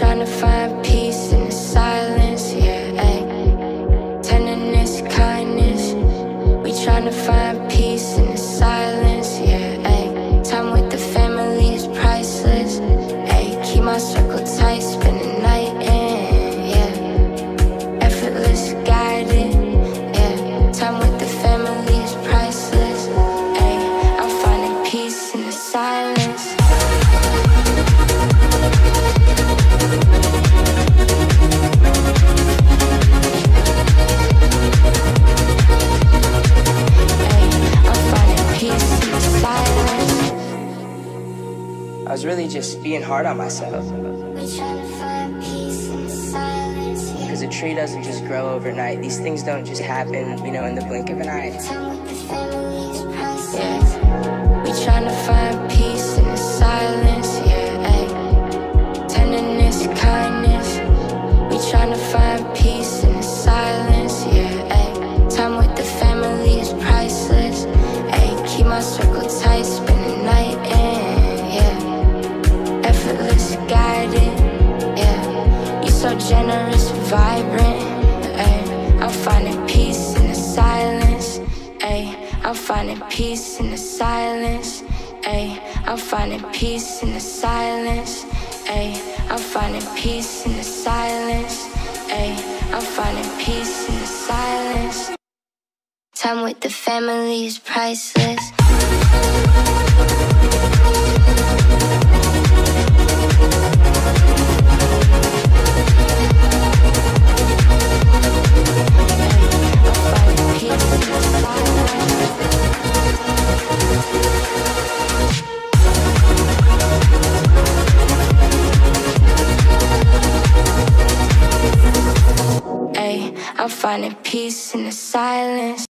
trying to find peace. I was really just being hard on myself. Because a tree doesn't just grow overnight. These things don't just happen, you know, in the blink of an eye. Yeah, we tryna find peace in the silence. Yeah, ay. tenderness, kindness. We tryna find peace in the silence. Yeah, ay. time with the family is priceless. Ay, keep my circle tight, effortless, guided. Yeah, you so generous, vibrant. Ay, I'm finding peace in the silence. Ay, I'm finding peace in the silence. Ay, I'm finding peace in the silence. Ay, I'm finding peace in the silence. Ay, I'm finding peace in the silence. Time with the family is priceless. I'm finding peace in the silence.